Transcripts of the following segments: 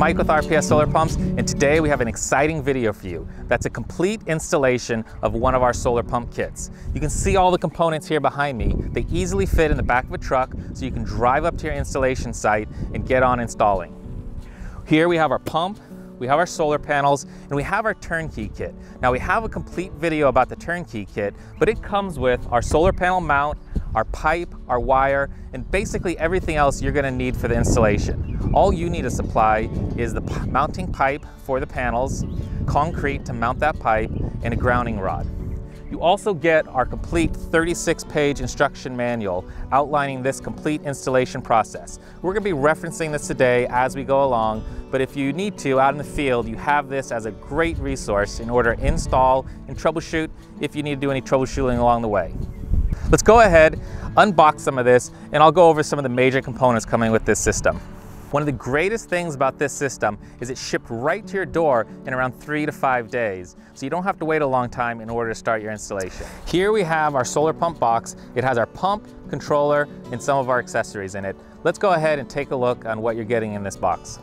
Mike with RPS Solar Pumps, and today we have an exciting video for you. That's a complete installation of one of our solar pump kits. You can see all the components here behind me. They easily fit in the back of a truck, so you can drive up to your installation site and get on installing. Here we have our pump, we have our solar panels, and we have our turnkey kit. Now we have a complete video about the turnkey kit, but it comes with our solar panel mount, our pipe, our wire, and basically everything else you're gonna need for the installation. All you need to supply is the mounting pipe for the panels, concrete to mount that pipe, and a grounding rod. You also get our complete 36 page instruction manual outlining this complete installation process. We're gonna be referencing this today as we go along, but if you need to out in the field, you have this as a great resource in order to install and troubleshoot if you need to do any troubleshooting along the way. Let's go ahead, unbox some of this, and I'll go over some of the major components coming with this system. One of the greatest things about this system is it's shipped right to your door in around three to five days. So you don't have to wait a long time in order to start your installation. Here we have our solar pump box. It has our pump, controller, and some of our accessories in it. Let's go ahead and take a look on what you're getting in this box.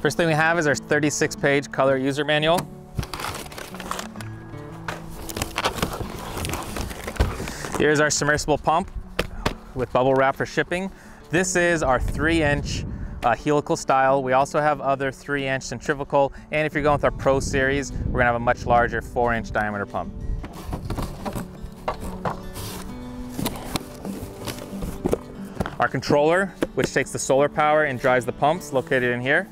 First thing we have is our 36 page color user manual. Here's our submersible pump with bubble wrap for shipping. This is our three inch uh, helical style. We also have other three inch centrifugal. And if you're going with our Pro series, we're gonna have a much larger four inch diameter pump. Our controller, which takes the solar power and drives the pumps located in here.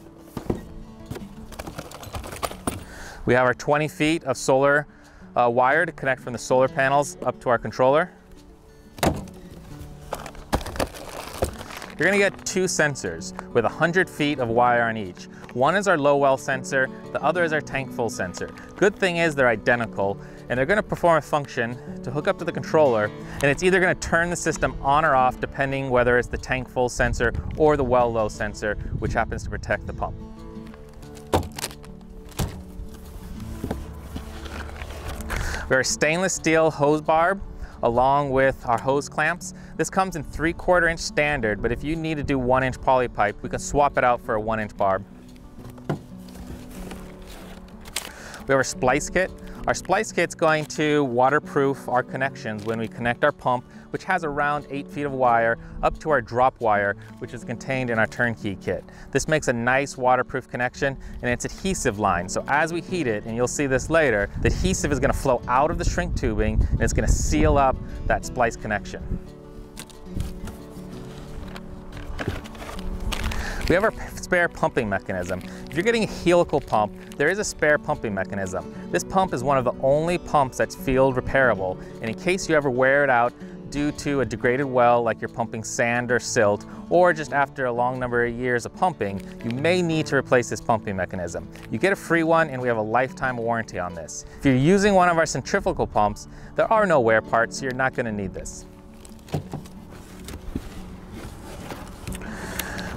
We have our 20 feet of solar uh, wire to connect from the solar panels up to our controller. You're gonna get two sensors with 100 feet of wire on each. One is our low well sensor, the other is our tank full sensor. Good thing is they're identical and they're gonna perform a function to hook up to the controller and it's either gonna turn the system on or off depending whether it's the tank full sensor or the well low sensor, which happens to protect the pump. We have a stainless steel hose barb along with our hose clamps. This comes in 3 quarter inch standard, but if you need to do 1 inch poly pipe, we can swap it out for a 1 inch barb. We have our splice kit. Our splice kit's going to waterproof our connections when we connect our pump, which has around eight feet of wire, up to our drop wire, which is contained in our turnkey kit. This makes a nice waterproof connection and it's adhesive line. So as we heat it, and you'll see this later, the adhesive is gonna flow out of the shrink tubing and it's gonna seal up that splice connection. We have our spare pumping mechanism. If you're getting a helical pump, there is a spare pumping mechanism. This pump is one of the only pumps that's field repairable, and in case you ever wear it out due to a degraded well, like you're pumping sand or silt, or just after a long number of years of pumping, you may need to replace this pumping mechanism. You get a free one and we have a lifetime warranty on this. If you're using one of our centrifugal pumps, there are no wear parts, so you're not gonna need this.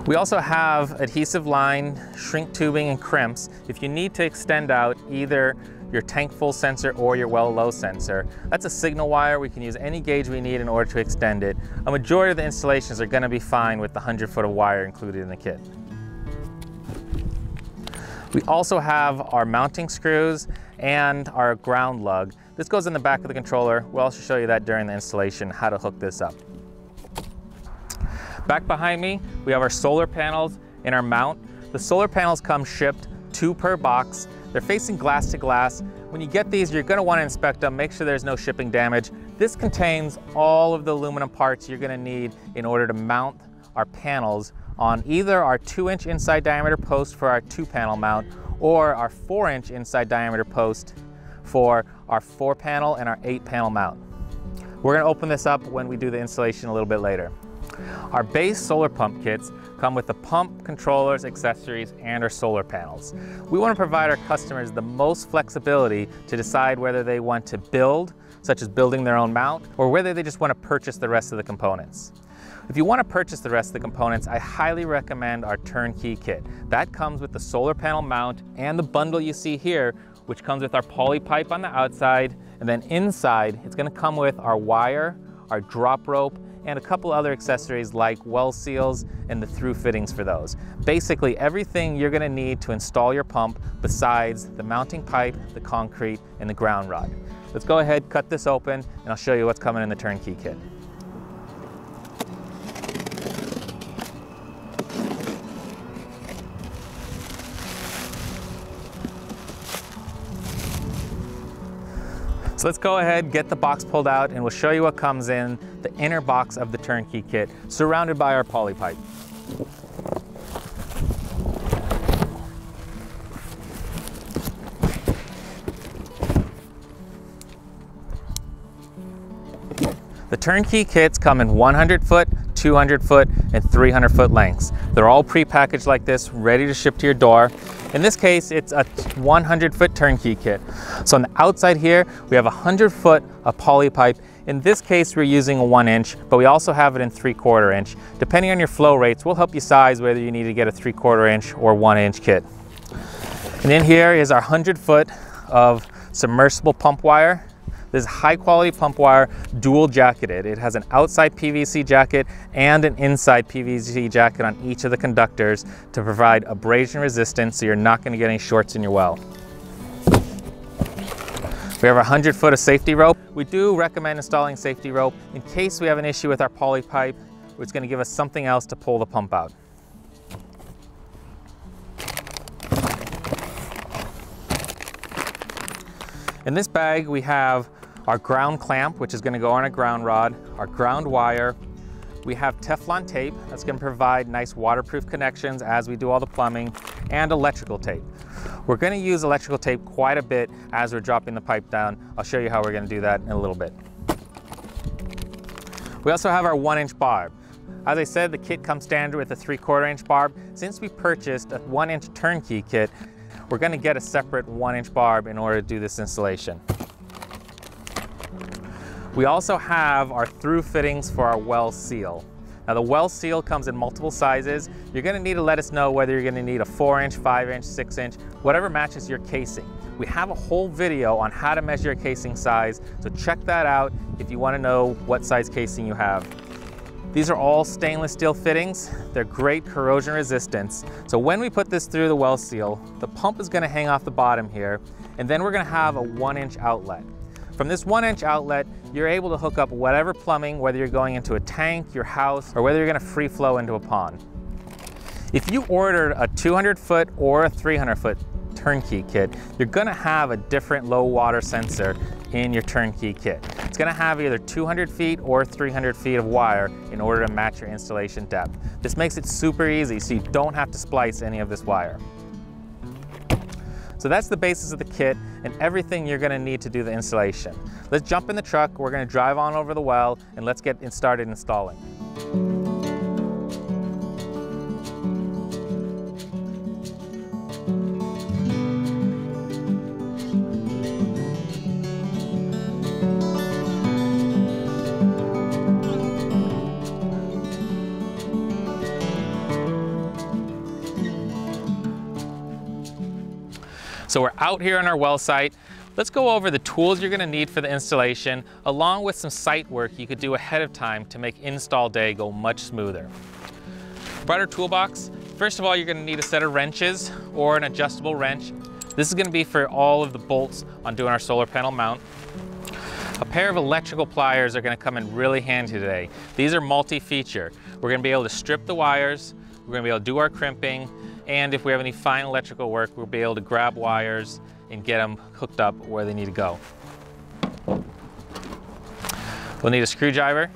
We also have adhesive line, shrink tubing, and crimps if you need to extend out either your tank full sensor or your well low sensor. That's a signal wire. We can use any gauge we need in order to extend it. A majority of the installations are gonna be fine with the 100 foot of wire included in the kit. We also have our mounting screws and our ground lug. This goes in the back of the controller. We'll also show you that during the installation, how to hook this up. Back behind me, we have our solar panels in our mount. The solar panels come shipped two per box. They're facing glass to glass. When you get these, you're gonna wanna inspect them, make sure there's no shipping damage. This contains all of the aluminum parts you're gonna need in order to mount our panels on either our two inch inside diameter post for our two panel mount or our four inch inside diameter post for our four panel and our eight panel mount. We're gonna open this up when we do the installation a little bit later. Our base solar pump kits come with the pump, controllers, accessories, and our solar panels. We want to provide our customers the most flexibility to decide whether they want to build, such as building their own mount, or whether they just want to purchase the rest of the components. If you want to purchase the rest of the components, I highly recommend our turnkey kit. That comes with the solar panel mount and the bundle you see here, which comes with our poly pipe on the outside, and then inside, it's going to come with our wire, our drop rope, and a couple other accessories like well seals and the through fittings for those. Basically everything you're gonna need to install your pump besides the mounting pipe, the concrete, and the ground rod. Let's go ahead, cut this open, and I'll show you what's coming in the turnkey kit. So let's go ahead, get the box pulled out, and we'll show you what comes in the inner box of the turnkey kit, surrounded by our poly pipe. The turnkey kits come in 100 foot, 200 foot, and 300 foot lengths. They're all pre-packaged like this, ready to ship to your door. In this case, it's a 100 foot turnkey kit. So on the outside here, we have 100 foot of poly pipe. In this case, we're using a one inch, but we also have it in three quarter inch. Depending on your flow rates, we'll help you size whether you need to get a three quarter inch or one inch kit. And in here is our 100 foot of submersible pump wire. This is high quality pump wire, dual jacketed. It has an outside PVC jacket and an inside PVC jacket on each of the conductors to provide abrasion resistance so you're not gonna get any shorts in your well. We have a 100 foot of safety rope. We do recommend installing safety rope in case we have an issue with our poly pipe, which is gonna give us something else to pull the pump out. In this bag, we have our ground clamp, which is gonna go on a ground rod, our ground wire. We have Teflon tape that's gonna provide nice waterproof connections as we do all the plumbing, and electrical tape. We're gonna use electrical tape quite a bit as we're dropping the pipe down. I'll show you how we're gonna do that in a little bit. We also have our one inch barb. As I said, the kit comes standard with a three quarter inch barb. Since we purchased a one inch turnkey kit, we're gonna get a separate one inch barb in order to do this installation. We also have our through fittings for our well seal. Now the well seal comes in multiple sizes. You're gonna need to let us know whether you're gonna need a four inch, five inch, six inch, whatever matches your casing. We have a whole video on how to measure your casing size, so check that out if you wanna know what size casing you have. These are all stainless steel fittings. They're great corrosion resistance. So when we put this through the well seal, the pump is gonna hang off the bottom here, and then we're gonna have a one inch outlet. From this one inch outlet, you're able to hook up whatever plumbing, whether you're going into a tank, your house, or whether you're gonna free flow into a pond. If you ordered a 200 foot or a 300 foot turnkey kit, you're gonna have a different low water sensor in your turnkey kit. It's gonna have either 200 feet or 300 feet of wire in order to match your installation depth. This makes it super easy so you don't have to splice any of this wire. So that's the basis of the kit and everything you're gonna need to do the installation. Let's jump in the truck, we're gonna drive on over the well and let's get started installing. So we're out here on our well site. Let's go over the tools you're gonna need for the installation, along with some site work you could do ahead of time to make install day go much smoother. Brought our toolbox. First of all, you're gonna need a set of wrenches or an adjustable wrench. This is gonna be for all of the bolts on doing our solar panel mount. A pair of electrical pliers are gonna come in really handy today. These are multi-feature. We're gonna be able to strip the wires, we're gonna be able to do our crimping, and if we have any fine electrical work, we'll be able to grab wires and get them hooked up where they need to go. We'll need a screwdriver.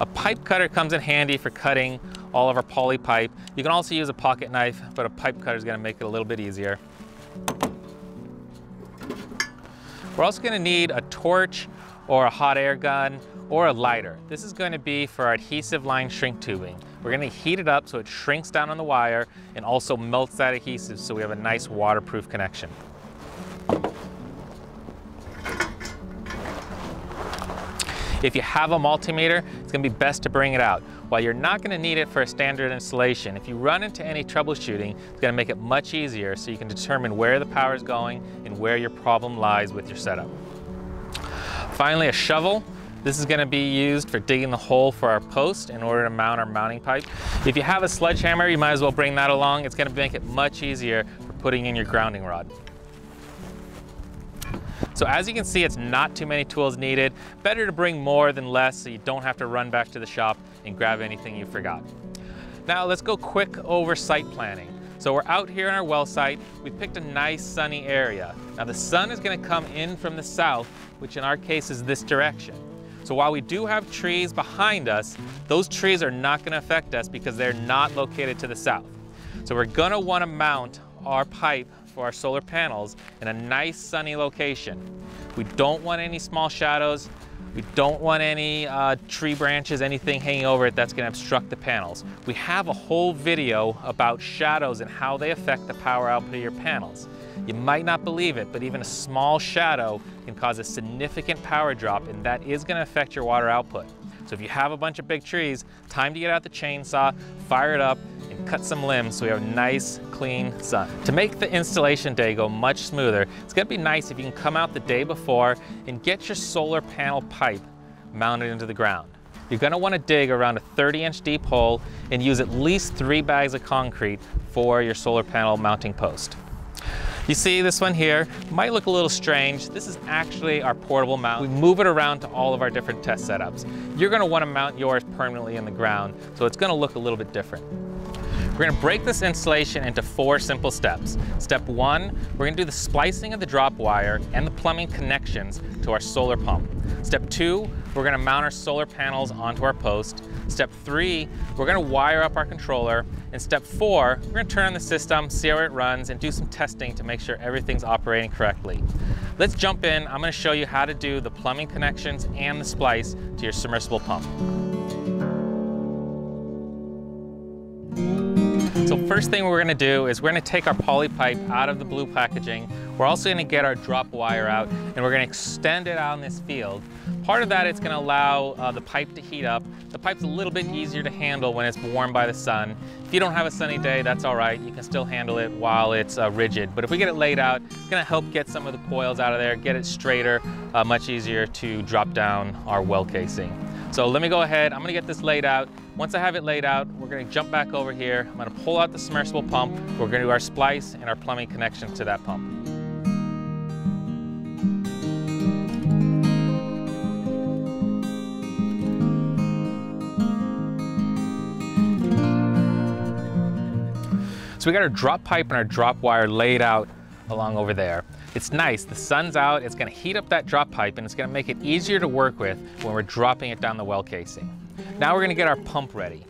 A pipe cutter comes in handy for cutting all of our poly pipe. You can also use a pocket knife, but a pipe cutter is gonna make it a little bit easier. We're also gonna need a torch or a hot air gun or a lighter. This is going to be for our adhesive line shrink tubing. We're going to heat it up so it shrinks down on the wire and also melts that adhesive so we have a nice waterproof connection. If you have a multimeter, it's gonna be best to bring it out. While you're not gonna need it for a standard installation, if you run into any troubleshooting, it's gonna make it much easier so you can determine where the power is going and where your problem lies with your setup. Finally, a shovel. This is gonna be used for digging the hole for our post in order to mount our mounting pipe. If you have a sledgehammer, you might as well bring that along. It's gonna make it much easier for putting in your grounding rod. So as you can see, it's not too many tools needed. Better to bring more than less so you don't have to run back to the shop and grab anything you forgot. Now let's go quick over site planning. So we're out here in our well site. We picked a nice sunny area. Now the sun is gonna come in from the south, which in our case is this direction. So while we do have trees behind us, those trees are not gonna affect us because they're not located to the south. So we're gonna wanna mount our pipe for our solar panels in a nice sunny location. We don't want any small shadows. We don't want any uh, tree branches, anything hanging over it that's gonna obstruct the panels. We have a whole video about shadows and how they affect the power output of your panels. You might not believe it, but even a small shadow can cause a significant power drop and that is gonna affect your water output. So if you have a bunch of big trees, time to get out the chainsaw, fire it up, and cut some limbs so we have nice, clean sun. To make the installation day go much smoother, it's gonna be nice if you can come out the day before and get your solar panel pipe mounted into the ground. You're gonna wanna dig around a 30 inch deep hole and use at least three bags of concrete for your solar panel mounting post. You see this one here, might look a little strange. This is actually our portable mount. We move it around to all of our different test setups. You're gonna wanna mount yours permanently in the ground, so it's gonna look a little bit different. We're gonna break this installation into four simple steps. Step one, we're gonna do the splicing of the drop wire and the plumbing connections to our solar pump. Step two, we're gonna mount our solar panels onto our post. Step three, we're gonna wire up our controller. And step four, we're gonna turn on the system, see how it runs, and do some testing to make sure everything's operating correctly. Let's jump in. I'm gonna show you how to do the plumbing connections and the splice to your submersible pump. First thing we're gonna do is we're gonna take our poly pipe out of the blue packaging. We're also gonna get our drop wire out and we're gonna extend it out in this field. Part of that it's gonna allow uh, the pipe to heat up. The pipe's a little bit easier to handle when it's warmed by the sun. If you don't have a sunny day, that's all right. You can still handle it while it's uh, rigid. But if we get it laid out, it's gonna help get some of the coils out of there, get it straighter, uh, much easier to drop down our well casing. So let me go ahead, I'm gonna get this laid out. Once I have it laid out, we're gonna jump back over here. I'm gonna pull out the submersible pump. We're gonna do our splice and our plumbing connection to that pump. So we got our drop pipe and our drop wire laid out along over there. It's nice, the sun's out, it's gonna heat up that drop pipe and it's gonna make it easier to work with when we're dropping it down the well casing. Now we're gonna get our pump ready.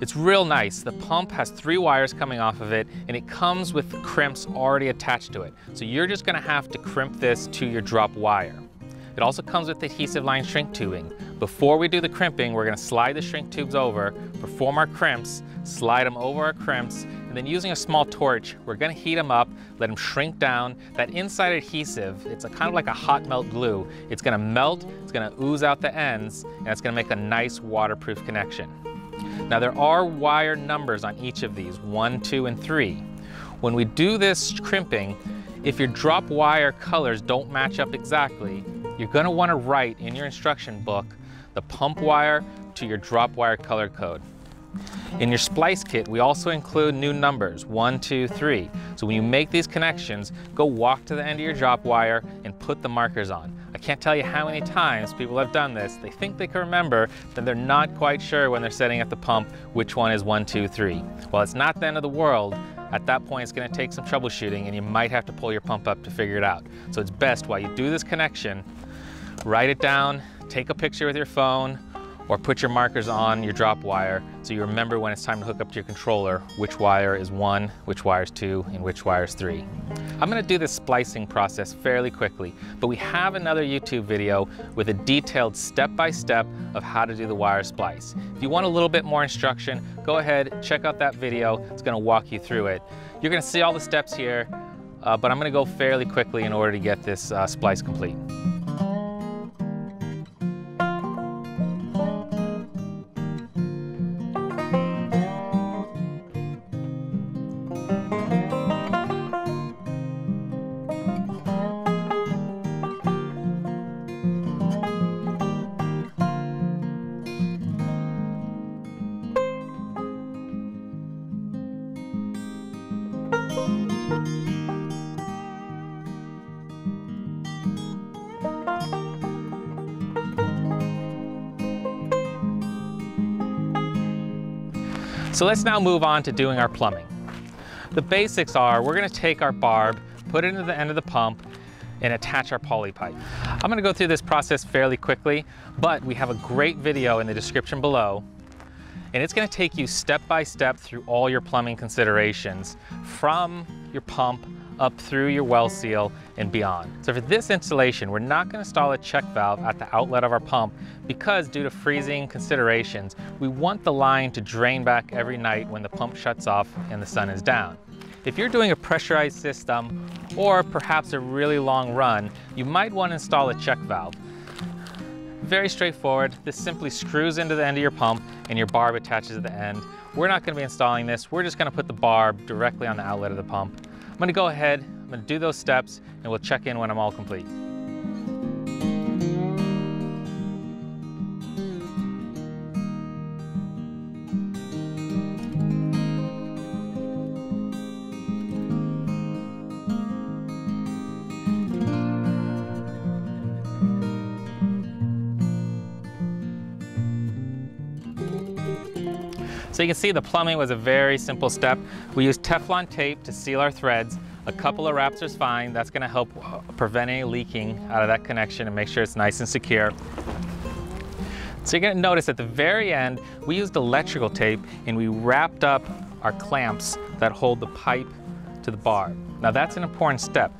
It's real nice. The pump has three wires coming off of it and it comes with crimps already attached to it. So you're just gonna have to crimp this to your drop wire. It also comes with adhesive line shrink tubing. Before we do the crimping, we're gonna slide the shrink tubes over, perform our crimps, slide them over our crimps, and then using a small torch, we're gonna heat them up, let them shrink down. That inside adhesive, it's a kind of like a hot melt glue. It's gonna melt, it's gonna ooze out the ends, and it's gonna make a nice waterproof connection. Now there are wire numbers on each of these, one, two, and three. When we do this crimping, if your drop wire colors don't match up exactly, you're gonna wanna write in your instruction book the pump wire to your drop wire color code. In your splice kit, we also include new numbers, one, two, three. So when you make these connections, go walk to the end of your drop wire and put the markers on. I can't tell you how many times people have done this. They think they can remember, then they're not quite sure when they're setting at the pump which one is one, two, three. Well, it's not the end of the world. At that point, it's gonna take some troubleshooting and you might have to pull your pump up to figure it out. So it's best while you do this connection, write it down, take a picture with your phone, or put your markers on your drop wire so you remember when it's time to hook up to your controller which wire is one, which wire is two, and which wire is three. I'm gonna do this splicing process fairly quickly, but we have another YouTube video with a detailed step-by-step -step of how to do the wire splice. If you want a little bit more instruction, go ahead, check out that video. It's gonna walk you through it. You're gonna see all the steps here, uh, but I'm gonna go fairly quickly in order to get this uh, splice complete. So let's now move on to doing our plumbing. The basics are we're gonna take our barb, put it into the end of the pump, and attach our poly pipe. I'm gonna go through this process fairly quickly, but we have a great video in the description below and it's gonna take you step by step through all your plumbing considerations from your pump up through your well seal and beyond. So for this installation, we're not gonna install a check valve at the outlet of our pump because due to freezing considerations, we want the line to drain back every night when the pump shuts off and the sun is down. If you're doing a pressurized system or perhaps a really long run, you might want to install a check valve. Very straightforward. This simply screws into the end of your pump and your barb attaches at the end. We're not going to be installing this. We're just going to put the barb directly on the outlet of the pump. I'm to go ahead, I'm to do those steps, and we'll check in when I'm all complete. So you can see the plumbing was a very simple step. We used Teflon tape to seal our threads. A couple of wraps is fine. That's gonna help uh, prevent any leaking out of that connection and make sure it's nice and secure. So you're gonna notice at the very end, we used electrical tape and we wrapped up our clamps that hold the pipe to the bar. Now that's an important step.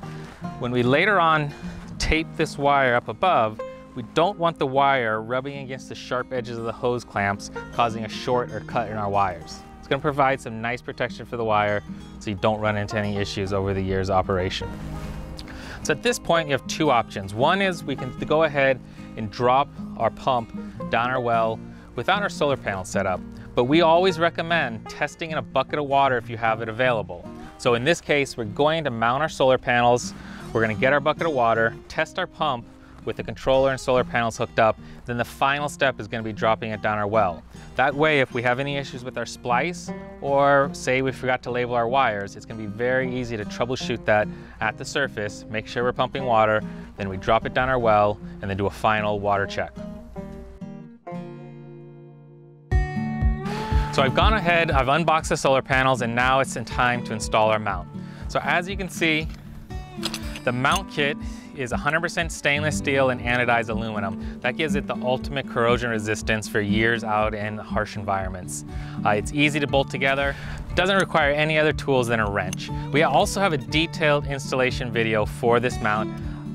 When we later on tape this wire up above, we don't want the wire rubbing against the sharp edges of the hose clamps, causing a short or cut in our wires. It's gonna provide some nice protection for the wire so you don't run into any issues over the year's operation. So at this point, you have two options. One is we can go ahead and drop our pump down our well without our solar panel set up. But we always recommend testing in a bucket of water if you have it available. So in this case, we're going to mount our solar panels, we're gonna get our bucket of water, test our pump, with the controller and solar panels hooked up, then the final step is gonna be dropping it down our well. That way, if we have any issues with our splice, or say we forgot to label our wires, it's gonna be very easy to troubleshoot that at the surface, make sure we're pumping water, then we drop it down our well, and then do a final water check. So I've gone ahead, I've unboxed the solar panels, and now it's in time to install our mount. So as you can see, the mount kit is 100% stainless steel and anodized aluminum. That gives it the ultimate corrosion resistance for years out in harsh environments. Uh, it's easy to bolt together, doesn't require any other tools than a wrench. We also have a detailed installation video for this mount.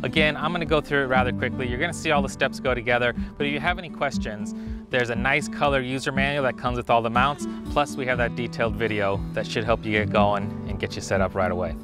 Again, I'm gonna go through it rather quickly. You're gonna see all the steps go together, but if you have any questions, there's a nice color user manual that comes with all the mounts, plus we have that detailed video that should help you get going and get you set up right away.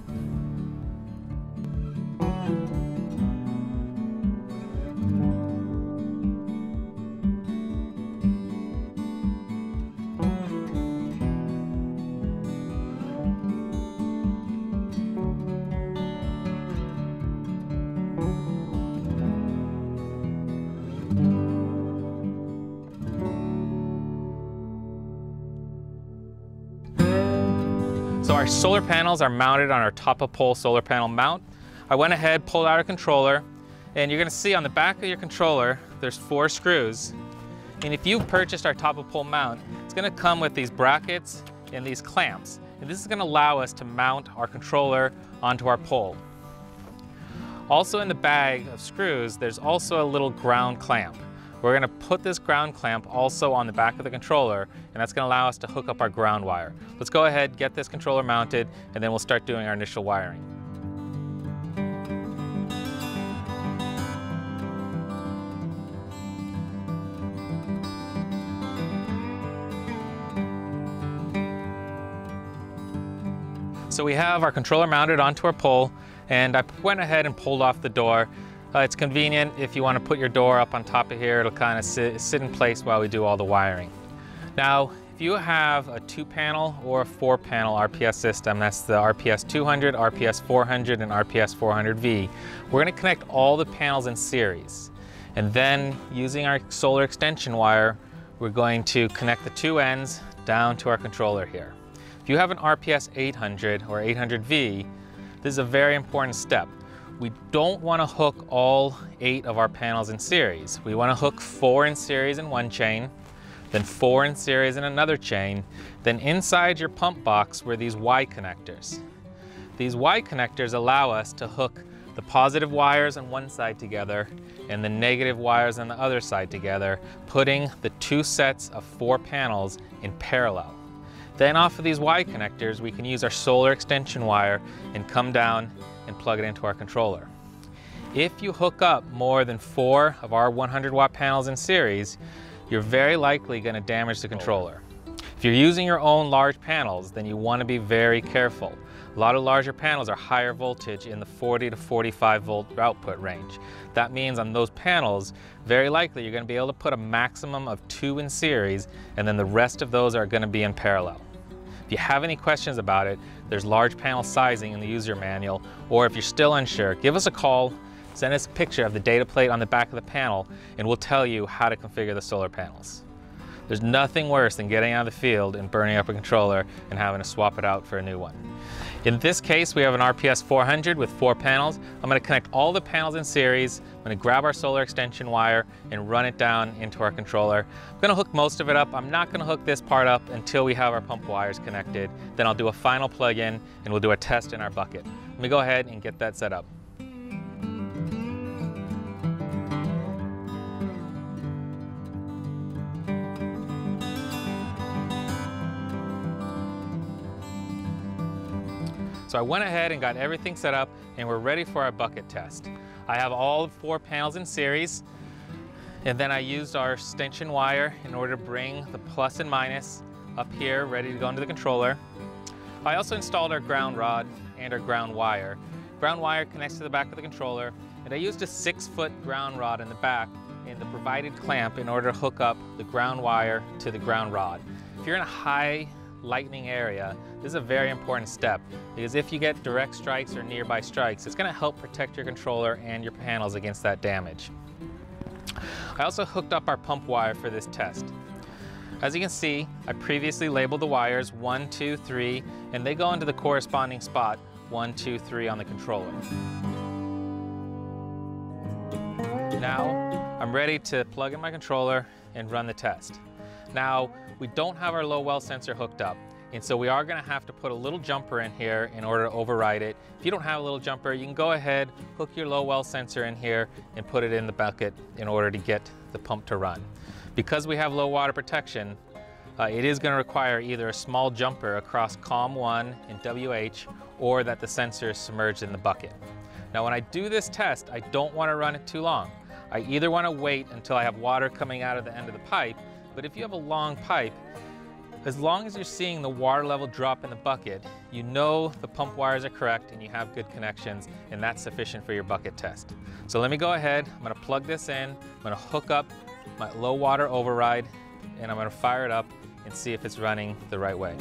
Our solar panels are mounted on our top of pole solar panel mount. I went ahead, pulled out a controller, and you're gonna see on the back of your controller, there's four screws. And if you've purchased our top of pole mount, it's gonna come with these brackets and these clamps. And this is gonna allow us to mount our controller onto our pole. Also in the bag of screws, there's also a little ground clamp. We're gonna put this ground clamp also on the back of the controller, and that's gonna allow us to hook up our ground wire. Let's go ahead, get this controller mounted, and then we'll start doing our initial wiring. So we have our controller mounted onto our pole, and I went ahead and pulled off the door uh, it's convenient if you want to put your door up on top of here, it'll kind of sit, sit in place while we do all the wiring. Now, if you have a two panel or a four panel RPS system, that's the RPS 200, RPS 400, and RPS 400V, we're gonna connect all the panels in series. And then using our solar extension wire, we're going to connect the two ends down to our controller here. If you have an RPS 800 or 800V, this is a very important step. We don't want to hook all eight of our panels in series. We want to hook four in series in one chain, then four in series in another chain. Then inside your pump box were these Y connectors. These Y connectors allow us to hook the positive wires on one side together and the negative wires on the other side together, putting the two sets of four panels in parallel. Then off of these Y connectors, we can use our solar extension wire and come down and plug it into our controller. If you hook up more than four of our 100 watt panels in series, you're very likely gonna damage the controller. If you're using your own large panels, then you wanna be very careful. A lot of larger panels are higher voltage in the 40 to 45 volt output range. That means on those panels, very likely you're gonna be able to put a maximum of two in series and then the rest of those are gonna be in parallel. If you have any questions about it, there's large panel sizing in the user manual, or if you're still unsure, give us a call, send us a picture of the data plate on the back of the panel, and we'll tell you how to configure the solar panels. There's nothing worse than getting out of the field and burning up a controller and having to swap it out for a new one. In this case, we have an RPS 400 with four panels. I'm gonna connect all the panels in series. I'm gonna grab our solar extension wire and run it down into our controller. I'm gonna hook most of it up. I'm not gonna hook this part up until we have our pump wires connected. Then I'll do a final plug-in and we'll do a test in our bucket. Let me go ahead and get that set up. So I went ahead and got everything set up and we're ready for our bucket test. I have all four panels in series and then I used our extension wire in order to bring the plus and minus up here ready to go into the controller. I also installed our ground rod and our ground wire. Ground wire connects to the back of the controller and I used a six foot ground rod in the back and the provided clamp in order to hook up the ground wire to the ground rod. If you're in a high lightning area, this is a very important step because if you get direct strikes or nearby strikes, it's going to help protect your controller and your panels against that damage. I also hooked up our pump wire for this test. As you can see, I previously labeled the wires 1, 2, 3, and they go into the corresponding spot 1, 2, 3 on the controller. Now, I'm ready to plug in my controller and run the test. Now, we don't have our low well sensor hooked up. And so we are gonna have to put a little jumper in here in order to override it. If you don't have a little jumper, you can go ahead, hook your low well sensor in here and put it in the bucket in order to get the pump to run. Because we have low water protection, uh, it is gonna require either a small jumper across COM1 and WH or that the sensor is submerged in the bucket. Now when I do this test, I don't wanna run it too long. I either wanna wait until I have water coming out of the end of the pipe but if you have a long pipe, as long as you're seeing the water level drop in the bucket, you know the pump wires are correct and you have good connections and that's sufficient for your bucket test. So let me go ahead, I'm gonna plug this in, I'm gonna hook up my low water override and I'm gonna fire it up and see if it's running the right way.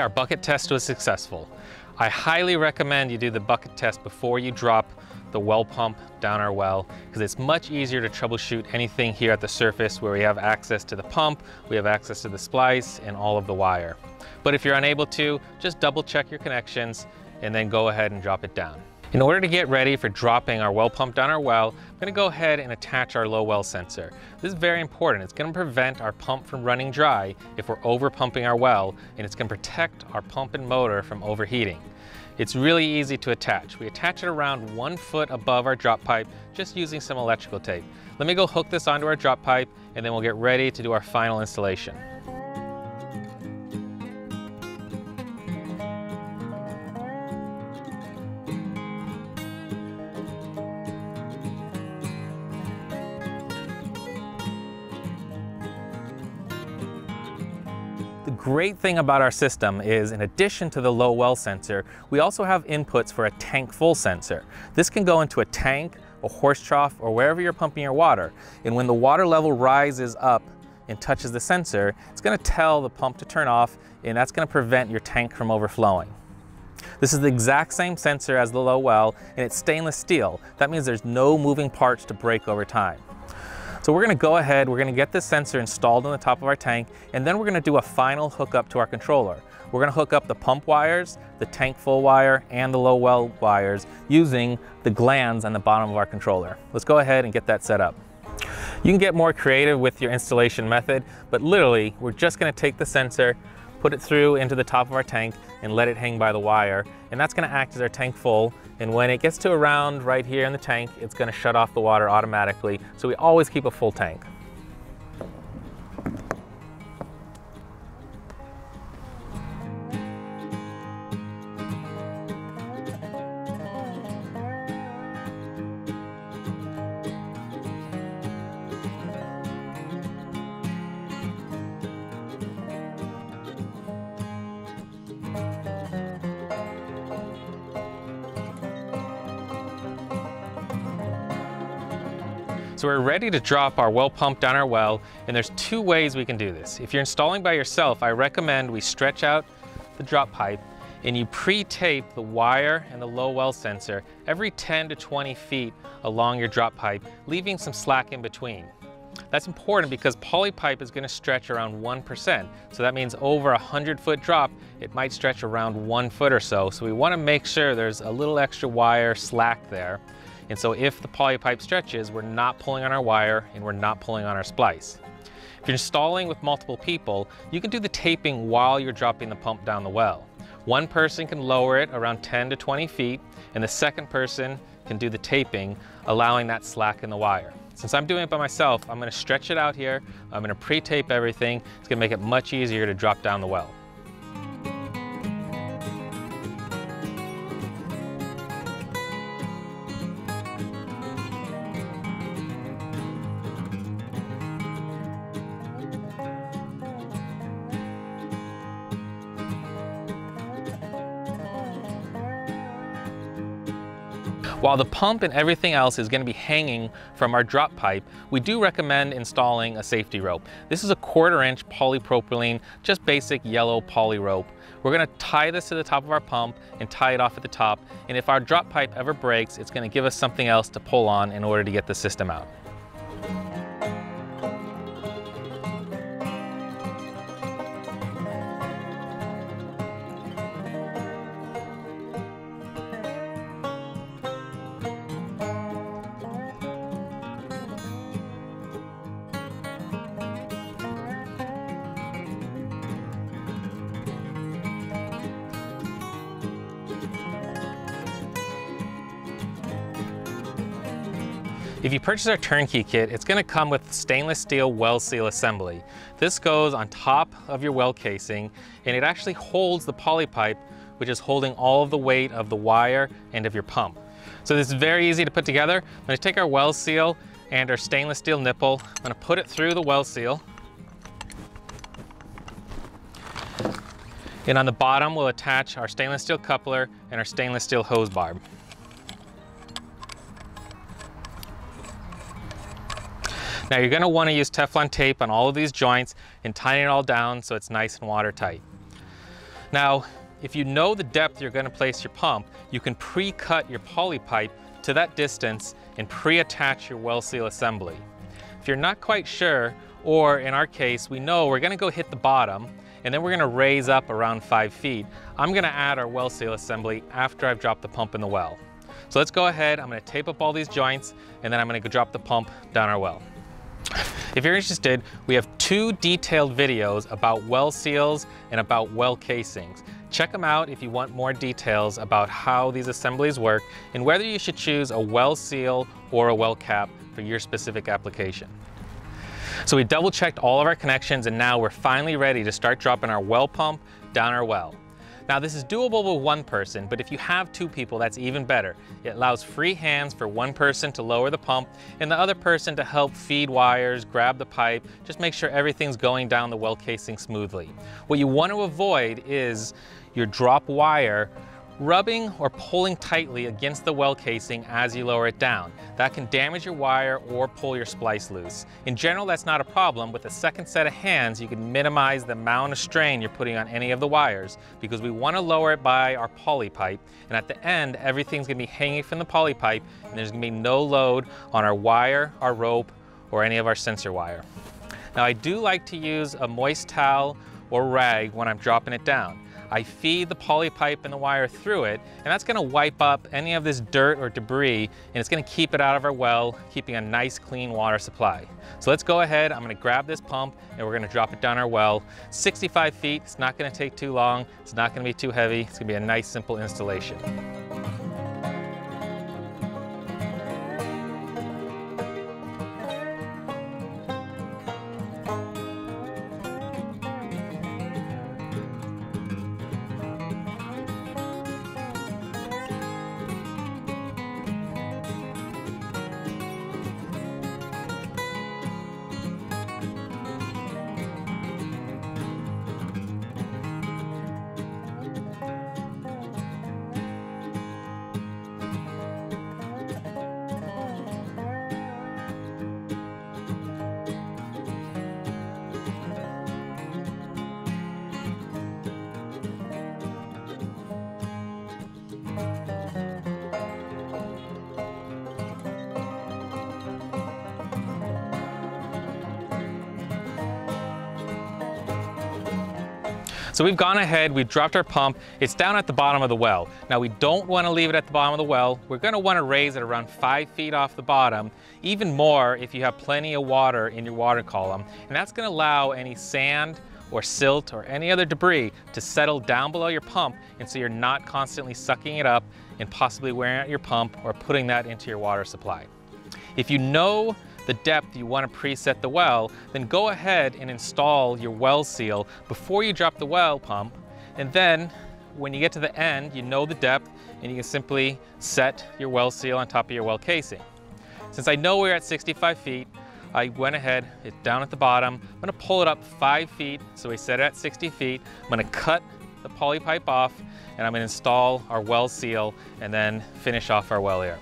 Our bucket test was successful. I highly recommend you do the bucket test before you drop the well pump down our well because it's much easier to troubleshoot anything here at the surface where we have access to the pump, we have access to the splice and all of the wire. But if you're unable to, just double check your connections and then go ahead and drop it down. In order to get ready for dropping our well pump down our well, I'm gonna go ahead and attach our low well sensor. This is very important. It's gonna prevent our pump from running dry if we're over pumping our well, and it's gonna protect our pump and motor from overheating. It's really easy to attach. We attach it around one foot above our drop pipe, just using some electrical tape. Let me go hook this onto our drop pipe, and then we'll get ready to do our final installation. Great thing about our system is in addition to the low well sensor, we also have inputs for a tank full sensor. This can go into a tank, a horse trough, or wherever you're pumping your water. And when the water level rises up and touches the sensor, it's gonna tell the pump to turn off and that's gonna prevent your tank from overflowing. This is the exact same sensor as the low well and it's stainless steel. That means there's no moving parts to break over time. So we're gonna go ahead, we're gonna get this sensor installed on the top of our tank, and then we're gonna do a final hookup to our controller. We're gonna hook up the pump wires, the tank full wire, and the low well wires using the glands on the bottom of our controller. Let's go ahead and get that set up. You can get more creative with your installation method, but literally, we're just gonna take the sensor, put it through into the top of our tank and let it hang by the wire. And that's gonna act as our tank full. And when it gets to around right here in the tank, it's gonna shut off the water automatically. So we always keep a full tank. So we're ready to drop our well pump down our well, and there's two ways we can do this. If you're installing by yourself, I recommend we stretch out the drop pipe and you pre-tape the wire and the low well sensor every 10 to 20 feet along your drop pipe, leaving some slack in between. That's important because poly pipe is going to stretch around 1%. So that means over a 100 foot drop, it might stretch around one foot or so. So we want to make sure there's a little extra wire slack there. And so if the poly pipe stretches, we're not pulling on our wire and we're not pulling on our splice. If you're installing with multiple people, you can do the taping while you're dropping the pump down the well. One person can lower it around 10 to 20 feet, and the second person can do the taping, allowing that slack in the wire. Since I'm doing it by myself, I'm gonna stretch it out here, I'm gonna pre-tape everything, it's gonna make it much easier to drop down the well. While the pump and everything else is going to be hanging from our drop pipe, we do recommend installing a safety rope. This is a quarter inch polypropylene, just basic yellow poly rope. We're going to tie this to the top of our pump and tie it off at the top. And if our drop pipe ever breaks, it's going to give us something else to pull on in order to get the system out. You purchase our turnkey kit, it's gonna come with stainless steel well seal assembly. This goes on top of your well casing and it actually holds the poly pipe which is holding all of the weight of the wire and of your pump. So this is very easy to put together. I'm gonna take our well seal and our stainless steel nipple. I'm gonna put it through the well seal. And on the bottom, we'll attach our stainless steel coupler and our stainless steel hose barb. Now you're gonna wanna use Teflon tape on all of these joints and tighten it all down so it's nice and watertight. Now, if you know the depth you're gonna place your pump, you can pre-cut your poly pipe to that distance and pre-attach your well seal assembly. If you're not quite sure, or in our case, we know we're gonna go hit the bottom and then we're gonna raise up around five feet, I'm gonna add our well seal assembly after I've dropped the pump in the well. So let's go ahead, I'm gonna tape up all these joints and then I'm gonna go drop the pump down our well. If you're interested, we have two detailed videos about well seals and about well casings. Check them out if you want more details about how these assemblies work and whether you should choose a well seal or a well cap for your specific application. So we double checked all of our connections and now we're finally ready to start dropping our well pump down our well. Now this is doable with one person, but if you have two people, that's even better. It allows free hands for one person to lower the pump and the other person to help feed wires, grab the pipe, just make sure everything's going down the well casing smoothly. What you want to avoid is your drop wire rubbing or pulling tightly against the well casing as you lower it down. That can damage your wire or pull your splice loose. In general, that's not a problem. With a second set of hands, you can minimize the amount of strain you're putting on any of the wires because we want to lower it by our poly pipe. And at the end, everything's going to be hanging from the poly pipe and there's going to be no load on our wire, our rope, or any of our sensor wire. Now I do like to use a moist towel or rag when I'm dropping it down. I feed the poly pipe and the wire through it, and that's gonna wipe up any of this dirt or debris, and it's gonna keep it out of our well, keeping a nice clean water supply. So let's go ahead, I'm gonna grab this pump, and we're gonna drop it down our well. 65 feet, it's not gonna take too long, it's not gonna be too heavy, it's gonna be a nice simple installation. So we've gone ahead, we've dropped our pump, it's down at the bottom of the well. Now we don't want to leave it at the bottom of the well, we're going to want to raise it around five feet off the bottom, even more if you have plenty of water in your water column, and that's going to allow any sand or silt or any other debris to settle down below your pump and so you're not constantly sucking it up and possibly wearing out your pump or putting that into your water supply. If you know the depth you want to preset the well, then go ahead and install your well seal before you drop the well pump. And then when you get to the end, you know the depth and you can simply set your well seal on top of your well casing. Since I know we're at 65 feet, I went ahead, it's down at the bottom. I'm gonna pull it up five feet, so we set it at 60 feet. I'm gonna cut the poly pipe off and I'm gonna install our well seal and then finish off our well air.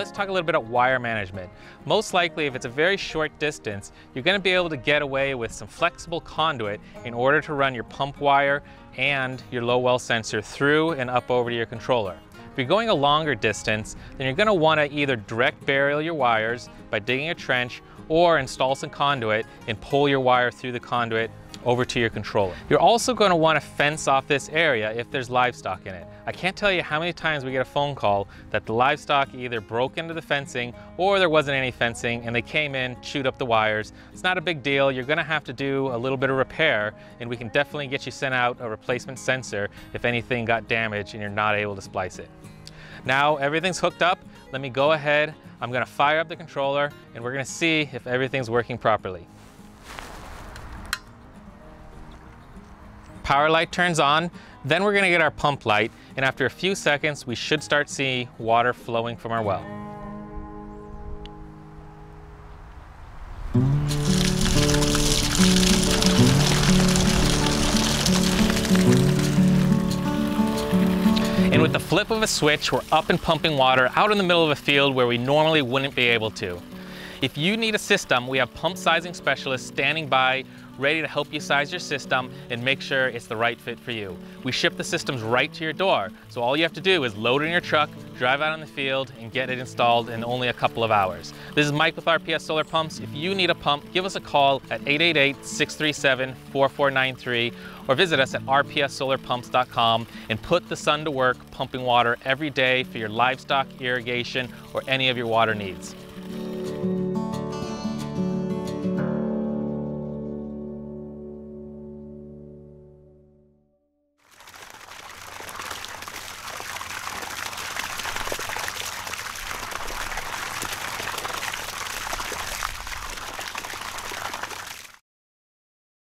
Let's talk a little bit about wire management. Most likely, if it's a very short distance, you're gonna be able to get away with some flexible conduit in order to run your pump wire and your low well sensor through and up over to your controller. If you're going a longer distance, then you're gonna wanna either direct burial your wires by digging a trench or install some conduit and pull your wire through the conduit over to your controller. You're also going to want to fence off this area if there's livestock in it. I can't tell you how many times we get a phone call that the livestock either broke into the fencing or there wasn't any fencing and they came in, chewed up the wires. It's not a big deal. You're going to have to do a little bit of repair and we can definitely get you sent out a replacement sensor if anything got damaged and you're not able to splice it. Now everything's hooked up. Let me go ahead. I'm going to fire up the controller and we're going to see if everything's working properly. power light turns on, then we're gonna get our pump light, and after a few seconds, we should start seeing water flowing from our well. And with the flip of a switch, we're up and pumping water out in the middle of a field where we normally wouldn't be able to. If you need a system, we have pump sizing specialists standing by ready to help you size your system and make sure it's the right fit for you. We ship the systems right to your door, so all you have to do is load it in your truck, drive out on the field, and get it installed in only a couple of hours. This is Mike with RPS Solar Pumps. If you need a pump, give us a call at 888-637-4493 or visit us at rpssolarpumps.com and put the sun to work pumping water every day for your livestock, irrigation, or any of your water needs.